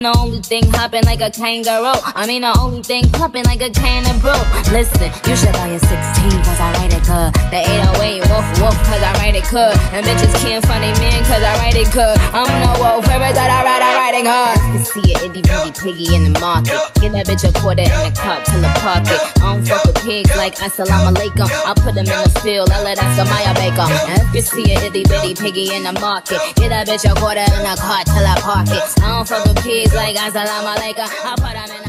The only thing hopping like a kangaroo. I mean, the only thing popping like a can of brew. Listen, you should buy a 16 cause I write it good. The 808 woof wolf, cause I write it good. And bitches can't funny man cause I write it good. I'm no wolf, every that I write, I write it can see it itty bitty piggy in the market. Get that bitch a quarter in the cup till the pocket. I don't fuck with pigs like assalamu alaikum. I put them in the field, I let Askamaya bake them. If you see a itty bitty piggy in the market, get that bitch a quarter in the cart till I park it. I don't fuck with pigs like assalamu alaikum. I put them in